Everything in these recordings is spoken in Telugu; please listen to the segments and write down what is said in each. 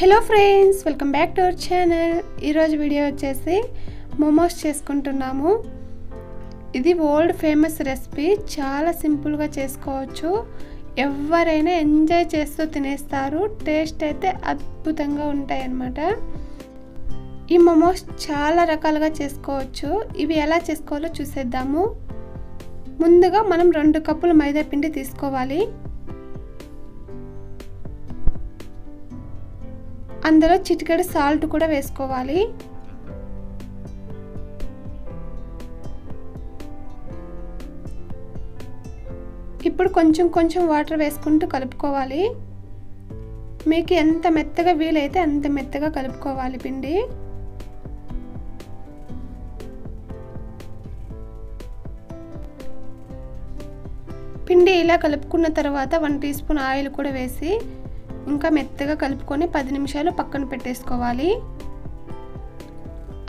Hello friends welcome back to our channel ఈరోజు వీడియో వచ్చేసి మోమోస్ చేసుకుంటున్నాము. ఇది వరల్డ్ ఫేమస్ రెసిపీ చాలా సింపుల్గా చేసుకోవచ్చు. ఎవరైనా ఎంజాయ్ చేస్తూ తినేస్తారు. టేస్ట్ అయితే అద్భుతంగా ఉంటాయి అన్నమాట. ఈ మోమోస్ చాలా రకాలుగా చేసుకోవచ్చు. ఇవి ఎలా చేసుకోవాలో చూసేద్దాము. ముందుగా మనం రెండు కప్పులు మైదా పిండి తీసుకోవాలి. అందులో చిటికెడు సాల్ట్ కూడా వేసుకోవాలి. ఇప్పుడు కొంచెం కొంచెం వాటర్ వేసుకుంటూ కలుపుకోవాలి. మీకు ఎంత మెత్తగా వీలైతే అంత మెత్తగా కలుపుకోవాలి పిండి. పిండి ఇలా కలుపుకున్న తర్వాత వన్ టీ స్పూన్ ఆయిల్ కూడా వేసి ఇంకా మెత్తగా కలుపుకొని పది నిమిషాలు పక్కన పెట్టేసుకోవాలి.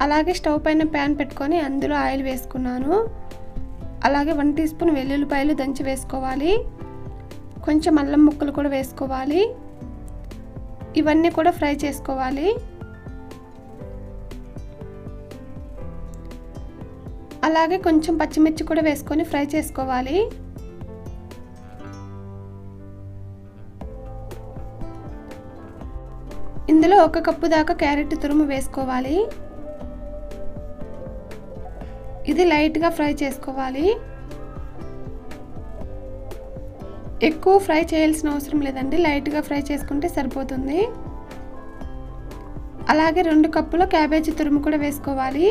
అలాగే స్టవ్ పైన ప్యాన్ పెట్టుకొని అందులో ఆయిల్ వేసుకున్నాను. అలాగే వన్ టీ స్పూన్ వెల్లుల్లిపాయలు దంచి వేసుకోవాలి. కొంచెం అల్లం ముక్కలు కూడా వేసుకోవాలి. ఇవన్నీ కూడా ఫ్రై చేసుకోవాలి. అలాగే కొంచెం పచ్చిమిర్చి కూడా వేసుకొని ఫ్రై చేసుకోవాలి. ఇందులో ఒక కప్పు దాకా క్యారెట్ తురుము వేసుకోవాలి. ఇది లైట్గా ఫ్రై చేసుకోవాలి. ఎక్కువ ఫ్రై చేయాల్సిన అవసరం లేదండి. లైట్గా ఫ్రై చేసుకుంటే సరిపోతుంది. అలాగే రెండు కప్పుల క్యాబేజీ తురుము కూడా వేసుకోవాలి.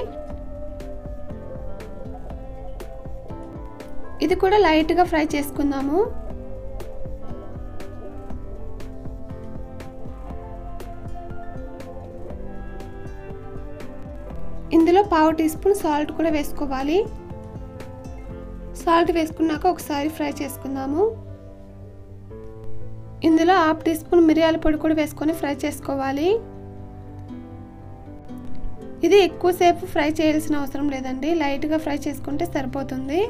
ఇది కూడా లైట్గా ఫ్రై చేసుకుందాము. ఇందులో పావు టీ స్పూన్ సాల్ట్ కూడా వేసుకోవాలి. సాల్ట్ వేసుకున్నాక ఒకసారి ఫ్రై చేసుకుందాము. ఇందులో హాఫ్ టీ స్పూన్ మిరియాల పొడి కూడా వేసుకొని ఫ్రై చేసుకోవాలి. ఇది ఎక్కువసేపు ఫ్రై చేయాల్సిన అవసరం లేదండి. లైట్గా ఫ్రై చేసుకుంటే సరిపోతుంది.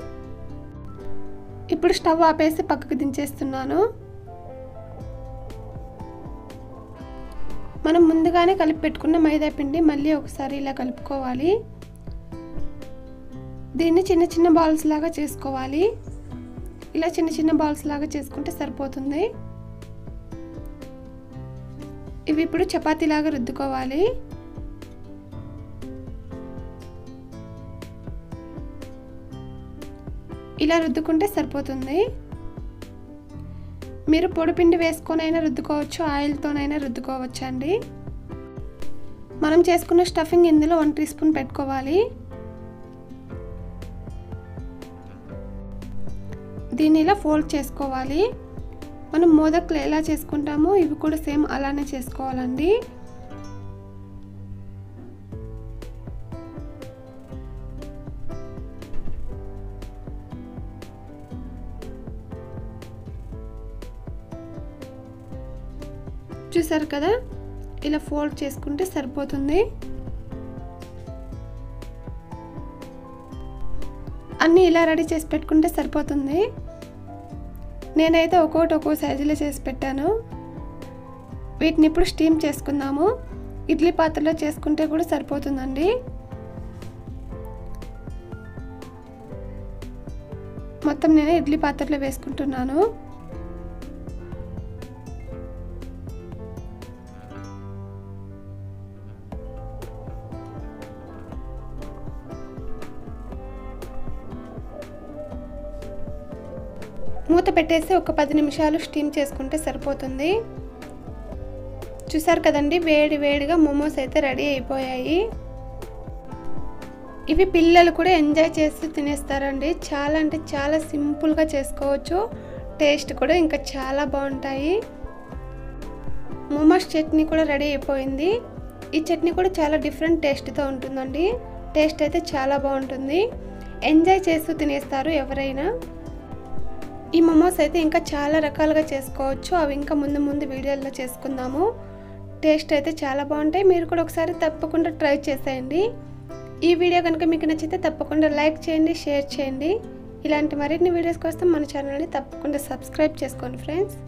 ఇప్పుడు స్టవ్ ఆపేసి పక్కకు దించేస్తున్నాను. మనం ముందుగానే కలిపి పెట్టుకున్న మైదా పిండి మళ్ళీ ఒకసారి ఇలా కలుపుకోవాలి. దీన్ని చిన్న చిన్న బాల్స్ లాగా చేసుకోవాలి. ఇలా చిన్న చిన్న బాల్స్ లాగా చేసుకుంటే సరిపోతుంది. ఇవి ఇప్పుడు చపాతీలాగా రుద్దుకోవాలి. ఇలా రుద్దుకుంటే సరిపోతుంది. మీరు పొడిపిండి వేసుకొనైనా రుద్దుకోవచ్చు ఆయిల్తోనైనా రుద్దుకోవచ్చు అండి మనం చేసుకున్న స్టఫింగ్ ఇందులో వన్ టీ స్పూన్ పెట్టుకోవాలి. దీన్ని ఇలా ఫోల్డ్ చేసుకోవాలి. మనం మోదక్లు ఎలా చేసుకుంటామో ఇవి కూడా సేమ్ అలానే చేసుకోవాలండి. చూసారు కదా? ఇలా ఫోల్డ్ చేసుకుంటే సరిపోతుంది. అన్నీ ఇలా రెడీ చేసి పెట్టుకుంటే సరిపోతుంది. నేనైతే ఒక్కొక్కటి ఒక్కో సైజులో చేసి పెట్టాను. వీటిని ఇప్పుడు స్టీమ్ చేసుకుందాము. ఇడ్లీ పాత్రలో చేసుకుంటే కూడా సరిపోతుందండి. మొత్తం నేను ఇడ్లీ పాత్రలో వేసుకుంటున్నాను. మూత పెట్టేసి ఒక పది నిమిషాలు స్టీమ్ చేసుకుంటే సరిపోతుంది. చూసారు కదండి వేడి వేడిగా మోమోస్ అయితే రెడీ అయిపోయాయి. ఇవి పిల్లలు కూడా ఎంజాయ్ చేస్తూ తినేస్తారండి. చాలా అంటే చాలా సింపుల్గా చేసుకోవచ్చు. టేస్ట్ కూడా ఇంకా చాలా బాగుంటాయి. మోమోస్ చట్నీ కూడా రెడీ అయిపోయింది. ఈ చట్నీ కూడా చాలా డిఫరెంట్ టేస్ట్తో ఉంటుందండి. టేస్ట్ అయితే చాలా బాగుంటుంది. ఎంజాయ్ చేస్తూ తినేస్తారు ఎవరైనా. ఈ మోమోస్ అయితే ఇంకా చాలా రకాలుగా చేసుకోవచ్చు. అవి ఇంకా ముందు ముందు వీడియోల్లో చేసుకుందాము. టేస్ట్ అయితే చాలా బాగుంటాయి. మీరు కూడా ఒకసారి తప్పకుండా ట్రై చేసేయండి. ఈ వీడియో కనుక మీకు నచ్చితే తప్పకుండా లైక్ చేయండి షేర్ చేయండి. ఇలాంటి మరిన్ని వీడియోస్ కోసం మన ఛానల్ని తప్పకుండా సబ్స్క్రైబ్ చేసుకోండి ఫ్రెండ్స్.